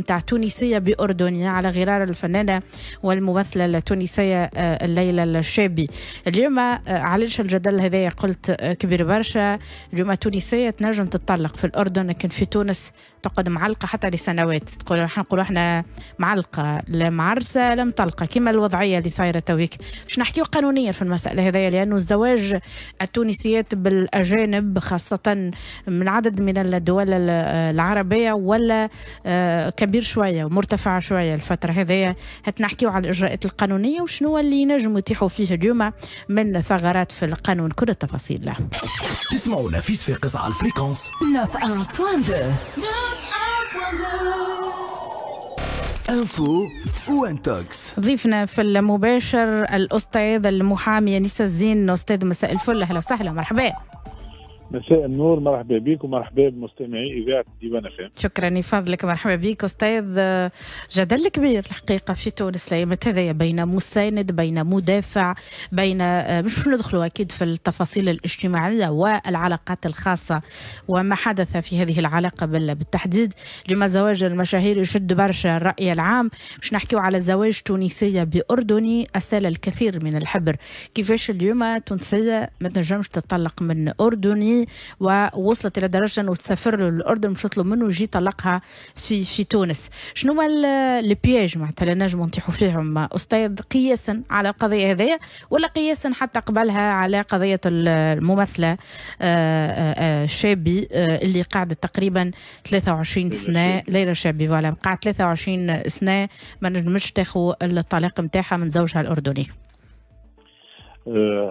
متاع تونسية بأردنية على غرار الفنانة والممثلة التونسية آه، الليلة الشابي. اليوم آه، علاش الجدل هذايا؟ قلت آه، كبير برشا. اليوم تونسية تنجم تطلق في الأردن لكن في تونس تقعد معلقة حتى لسنوات. تقول إحنا نقولوا إحنا معلقة لا معرسة لا مطلقة. كما الوضعية اللي صايرة تويك. باش نحكيو قانونيا في المسألة هذايا لأنه الزواج التونسيات بالأجانب خاصة من عدد من الدول العربية ولا كبير شوية ومرتفع شوية الفترة هذيا هتنحكيو على الإجراءات القانونية وشنو اللي ينجموا يتيحوا فيه اليوم من ثغرات في القانون. كل التفاصيل. له تسمعوا نفيس في قصة على الفريكونس. انفو وانتوكس ضيفنا في المباشر الأستاذ المحامي انيس الزين أستاذ مساء الفل. أهلا وسهلا. مرحبا. مساء النور مرحبا بك ومرحبا بمستمعي إذاعة ديوان فهم شكرا يفضلك مرحبا بك. أستاذ جدل كبير الحقيقة في تونس الأيامات هذيا بين مساند بين مدافع بين مش ندخلوا أكيد في التفاصيل الاجتماعية والعلاقات الخاصة وما حدث في هذه العلاقة بالتحديد. لما زواج المشاهير يشد برشا الرأي العام مش نحكيو على زواج تونسية بأردني أسال الكثير من الحبر. كيفاش اليوم تونسية ما تنجمش تطلق من أردني؟ ووصلت إلى درجة إنه تسافر له الأردن مش تطلب منه يجي يطلقها في في تونس. شنو هو البياج معناتها اللي نجموا نطيحوا فيهم؟ أستاذ قياسا على القضية هذه ولا قياسا حتى قبلها على قضية الممثله آه، آه، آه، شابي اللي قعدت تقريبا 23 سنة. ليلى شابي فوالا. قعدت 23 سنة ما نجمش تاخذ الطلاق نتاعها من زوجها الأردني.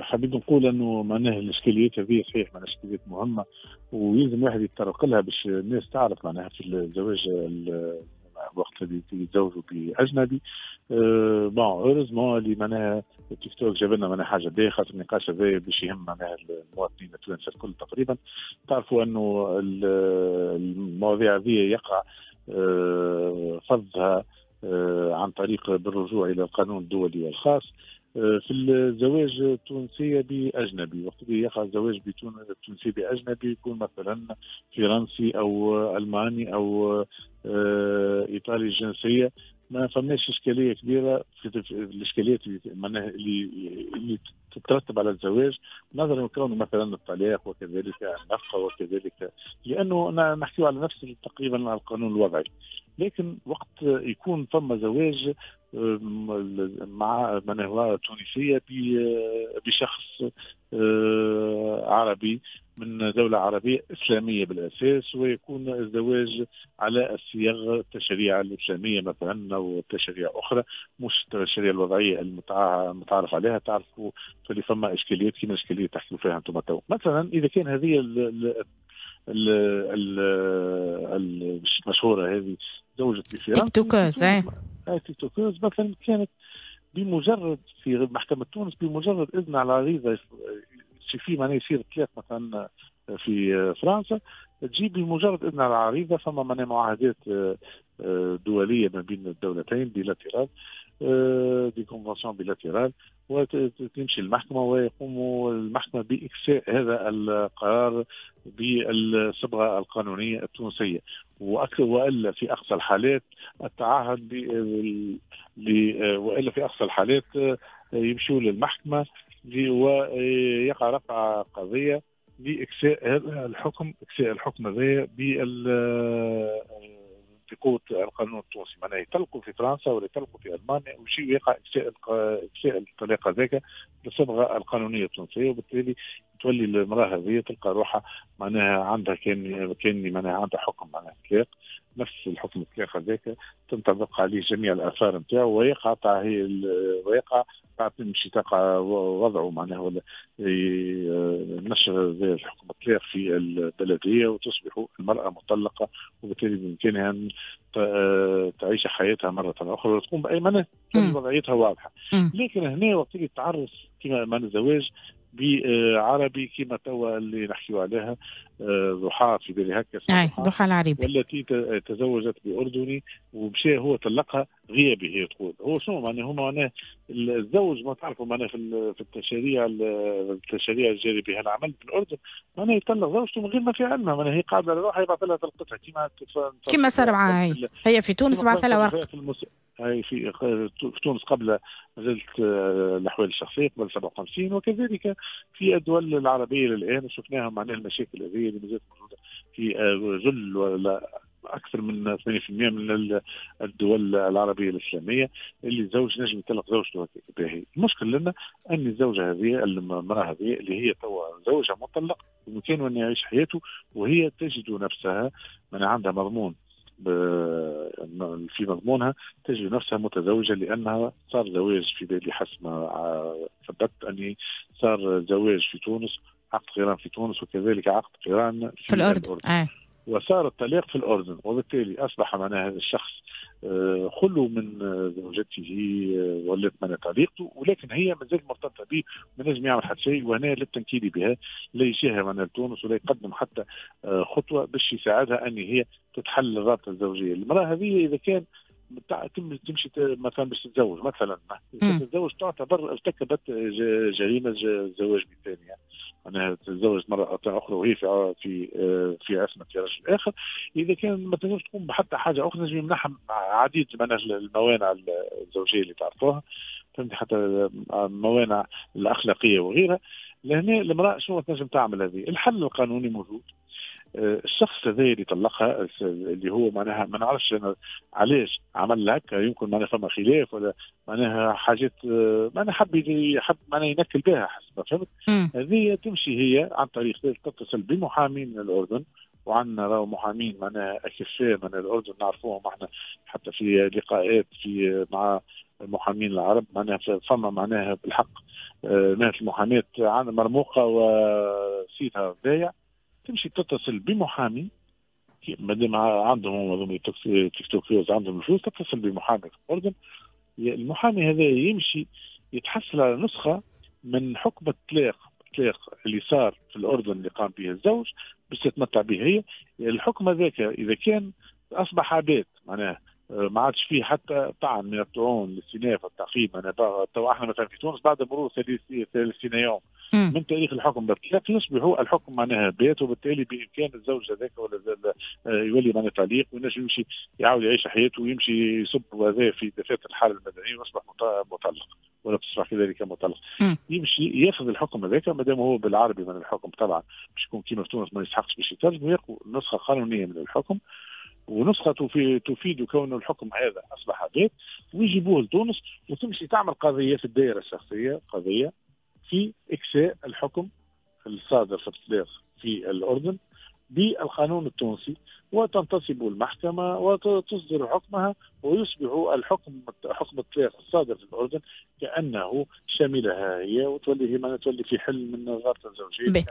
حبيت نقول أنه معناها الإشكاليات هذه صحيح معناها إشكاليات مهمة ويلزم واحد يتطرق لها باش الناس تعرف معناها في الزواج وقت اللي يتزوجوا بأجنبي. bon heureusement اللي معناها التيك توك جاب لنا معناها حاجة باهيه خاطر النقاش هذا باش يهم معناها المواطنين التوانسه الكل تقريبا. تعرفوا أنه المواضيع هذه يقع أه فضها عن طريق بالرجوع إلى القانون الدولي الخاص. آه، في الزواج التونسية بأجنبي. وقت اللي يقع الزواج التونسي بأجنبي يكون مثلا فرنسي أو ألماني أو آه، إيطالي الجنسية. ما فماش إشكالية كبيرة في الإشكاليات اللي اللي تترتب على الزواج. نظرا لكونه مثلا الطلاق وكذلك النفقة وكذلك لأنه نحكي على نفس تقريبا القانون الوضعي. لكن وقت يكون ثم زواج مع من هو تونسية بشخص آه، عربي من دولة عربية إسلامية بالأساس ويكون الزواج على الصيغ التشريع الإسلامية مثلا أو تشريع أخرى مش التشريع الوضعية المتعارف عليها. تعرفوا فما إشكاليات كما إشكالية تحكوا فيها أنتم مثلا إذا كان هذه المشهورة هذه زوجت بفرنسا تيك توكوز تيك توكوز مثلا كانت بمجرد في محكمة تونس بمجرد إذن على عريضة في معناه يصير ثلاث مثلا في فرنسا تجيب بمجرد إذن على العريضة فما معناه معاهدات دولية ما بين الدولتين بيلاترال دي كونفنسيون بيلاترال وتمشي المحكمة ويقوم المحكمة بإكساء هذا القرار بالصبغة القانونية التونسية. وأكثر وإلا في أقصى الحالات التعهد وإلا في أقصى الحالات يمشوا للمحكمة ويقع رفع قضية بإكساء هذا الحكم إكساء الحكم هذا القانون التونسي. معناها يطلقوا في فرنسا ولا يطلقوا في ألمانيا ويجي يقع اكساء اكساء الطلاق هذاك بالصبغه القانونية التونسية وبالتالي تولي المرأة هذه تلقى روحها معناها عندها كان كان معناها عندها حكم معناها نفس الحكم الطلاق هذاك تنطبق عليه جميع الآثار نتاعو ويقع ويقع تمشي تقع وضعه معناها ولا نشر الحكم الطلاق في البلدية وتصبح المرأة مطلقة وبالتالي بإمكانها أن تعيش حياتها مرة أخرى وتقوم باي منى وضعيتها واضحة. لكن هنا وقت اللي تعرس كما من الزواج بعربي كما توا اللي نحكيو عليها آه، ضحى في بالي هكا ضحى العريبي والتي تزوجت بأردني ومشى هو طلقها غيابي هي تقول. هو شنو معناه هما معناه الزوج ما تعرفوا معناه في في التشريع التشريع الجاري بها العمل في الاردن معناه يطلق زوجته من غير ما في علمها معناه هي قاعدة على روحها يبعث لها طلقتها كما كما صار معها هي هي في تونس بعث لها ورقه هاي في في تونس قبل مازالت آه، الأحوال الشخصية قبل 57 وكذلك في الدول العربية الان شفناها معناها المشاكل هذه اللي مازالت موجودة في آه، ولا أكثر من 80% من الدول العربية الإسلامية اللي الزوج نجم يطلق زوجته باهي. المشكل لنا أن الزوجة هذه المرأة هذه اللي هي توا زوجها مطلق بامكانه ان يعيش حياته وهي تجد نفسها من عندها مضمون في مضمونها تجد نفسها متزوجة لأنها صار زواج في بالي حسب ما ثبت أني صار زواج في تونس عقد قران في تونس وكذلك عقد قران في, في الأردن, الأردن. آه. وصار الطلاق في الأردن وبالتالي أصبح معناها هذا الشخص آه، خلو من زوجته آه، ولات من طليقته ولكن هي مازال مرتبطة به ما نجم يعمل حتى شيء وهنا للتنكيل بها لا يجيها من تونس ولا يقدم حتى آه، خطوة باش يساعدها أن هي تتحل الرابطة الزوجية، المرأة هذه إذا كان تمشي مثلا باش تتزوج مثلا تتزوج تعتبر ارتكبت جريمة زواج بالثانيه إنها تتزوج مرة أخرى وهي في في في عصمة رجل اخر إذا كان ما تقدرش تقوم بحتى حاجة أخرى نجم يمنحها عديد من الموانع الزوجية اللي تعرفوها. فهمت حتى الموانع الأخلاقية وغيرها. لهنا المرأة شنو تنجم تعمل هذه؟ الحل القانوني موجود. آه، الشخص هذا اللي طلقها اللي هو معناها ما نعرفش أنا علاش عمل هكا يمكن معناها فما خلاف ولا معناها حاجات آه، معناها حب يحب معناها ينكل بها حسب فهمت؟ هذه تمشي هي عن طريق تتصل بمحامي من الأردن وعندنا راهو محامين معناها أكفاء من الأردن نعرفوهم إحنا حتى في لقاءات في مع المحامين العرب معناها فما معناها بالحق آه، ناس المحاماة مرموقة وسيتها ضايع تمشي تتصل بمحامي. ما دام عندهم هذوما تيك توك عندهم الفلوس تتصل بمحامي في الأردن. المحامي هذا يمشي يتحصل على نسخة من حكم الطلاق الطلاق اللي صار في الأردن اللي قام به الزوج باش تتمتع به هي. الحكم هذاك إذا كان أصبح عباد معناه ما عادش فيه حتى طعن من الطعون الاستئناف والتعقيب أنا تو إحنا مثلا في تونس بعد مرور 30 يوم من تاريخ الحكم باطلاق يصبح الحكم معناها بات وبالتالي بإمكان الزوج هذاك ولا آه، يولي معناها تعليق وينجم يمشي يعاود يعيش حياته ويمشي يصب هذا في دفاتر الحاله المدنية ويصبح مطلق ولا تصبح كذلك مطلق. يمشي يأخذ الحكم هذاك ما دام هو بالعربي من الحكم طبعا باش يكون كيما في تونس ما يستحقش باش يترجم وياخذ نسخة قانونية من الحكم. ونسخة تفيد كون الحكم هذا أصبح بيت ويجيبوه لتونس وتمشي تعمل قضية في الدائرة الشخصية قضية في إكساء الحكم الصادر في في الأردن بالقانون التونسي وتنتصب المحكمة وتصدر حكمها ويصبح الحكم حكم الطلاق الصادر في الأردن كأنه شاملها هي وتولي هي ما تولي في حل من الرابطة الزوجية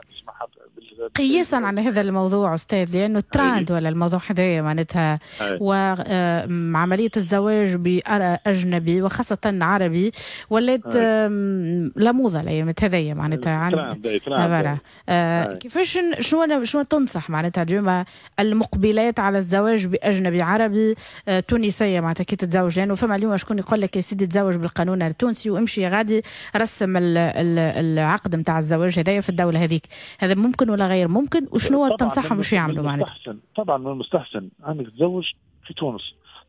قياسا على هذا الموضوع أستاذ لأنه التراند ولا الموضوع هذايا معناتها وعملية الزواج بأجنبي وخاصة عربي ولات لموضة الأيام هذايا معناتها عند آه، كيفاش شنو شنو تنصح معناتها اليوم المقبل مقبلات على الزواج بأجنبي عربي آه، تونسية معناتها كي تتزوج. لأنه فما اليوم شكون يقول لك يا سيدي تزوج بالقانون التونسي وامشي غادي رسم العقد نتاع الزواج هذايا في الدولة هذيك. هذا ممكن ولا غير ممكن؟ وشنو تنصحهم باش يعملوا معناتها؟ طبعا من المستحسن أنك تتزوج في تونس.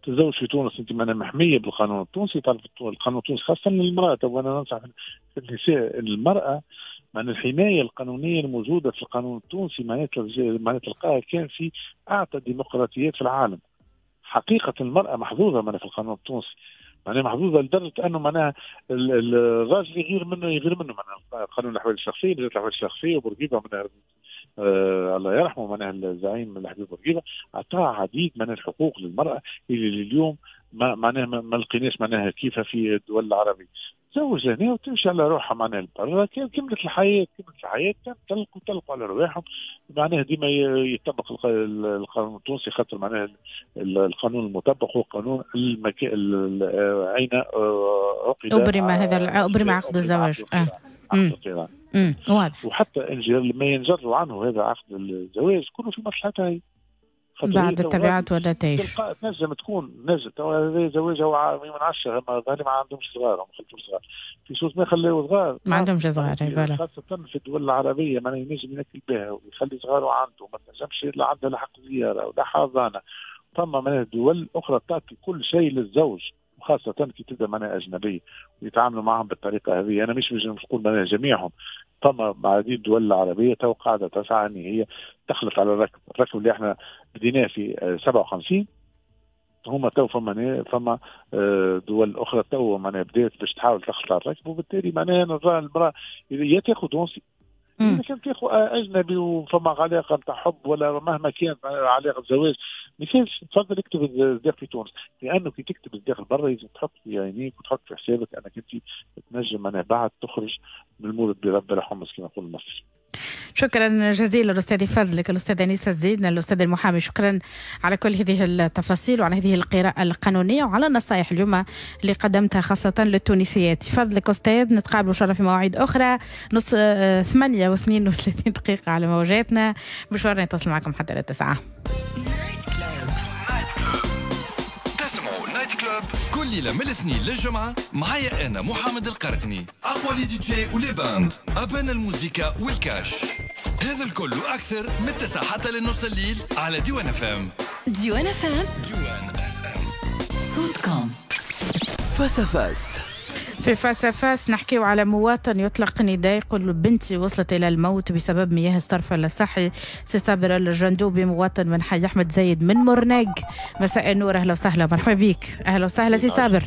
تتزوج في تونس. أنت معناها محمية بالقانون التونسي. تعرف القانون التونسي خاصة للمرأة. وأنا ننصح النساء المرأة مع الحماية القانونية الموجودة في القانون التونسي معناتها تلقاها كان في اعتى الديمقراطيات في العالم. حقيقة المرأة محظوظة معناها في القانون التونسي. معناها محظوظة لدرجة أنه معناها الراجل يغير منه يغير منه معناها قانون الأحوال الشخصية لجنه الأحوال الشخصية وبورقيبة معناها آه الله يرحمه معناها الزعيم الحبيب بورقيبة أعطاه عديد من الحقوق للمرأة اللي اليوم ما معناها ما لقيناش معناها كيف في الدول العربية. تزوج هنا وتمشي على روحها معناها لبرا كملت الحياة كملت الحياة تلقوا تلقوا على رواحهم. معناها ديما يطبق القانون التونسي خاطر معناها القانون المطبق هو قانون المكان اين عقد أبرم هذا أبرم عقد الزواج. آه. امم واضح. وحتى ما ينجروا عنه هذا عقد الزواج كله في مصلحتها هي بعد التبعات ولا تعيش تنجم تكون نجم. تو هذا زواج هو من عشرة ما ظهري ما عندهمش صغار ما خلفوش صغار. في صوت ما خلاو صغار. ما عندهمش صغار voilà. خاصة في الدول العربية ما ينجم ينكل بها ويخلي صغاره عنده ما تنجمش لا عندها لا حق زيارة ولا حضانة ثم معناها دول أخرى تعطي كل شيء للزوج. وخاصة كي تبدأ معناها أجنبية ويتعاملوا معهم بالطريقة هذه. أنا مش مش نقول معناها جميعهم. ثم بعدين الدول العربية تو قاعدة تسعى أن هي تلحق على الركب. الركب اللي إحنا بديناه في آه، 57 هما تو فما فما آه، دول أخرى تو معناها بدات باش تحاول تلحق على الركب وبالتالي معناها نرى المرأة يا تاخذ تونسي. إذا كان تاخذ أجنبي وفما علاقة نتاع حب ولا مهما كانت علاقة زواج كانش تفضل اكتب الصداق في تونس. لأنه كي تكتب الصداق برا لازم تحط في عينيك وتحط في حسابك أنك أنت تنجم معناها بعد تخرج من المولد برب الحمص كما نقول المصري. شكرا جزيلا الأستاذ فضلك الأستاذ أنيس الزيدنا الأستاذ المحامي. شكرا على كل هذه التفاصيل وعلى هذه القراءة القانونية وعلى النصائح اليوم اللي قدمتها خاصة للتونسيات. فضلك أستاذ نتقابلوا الله في مواعيد أخرى. نص آه، ثمانية و32 دقيقة على موجاتنا مشوارنا يتصل معكم حتى التسعه كلوب كل ليلة من الاثنين للجمعة معايا أنا محمد القرقني. أقوى لي دي جي ولي باند. أبان الموسيقى والكاش. هذا الكل وأكثر من التسعة حتى للنص الليل على ديوان اف ام ديوان فام ديوان اف ام صوتكم. فاس فاس في فاس فاس نحكيو على مواطن يطلق نداء يقول بنتي وصلت إلى الموت بسبب مياه الصرف الصحي سي صابر الجندوبي مواطن من حي أحمد زايد من مرناق مساء النور أهلا وسهلا مرحبا بك. أهلا وسهلا سي صابر.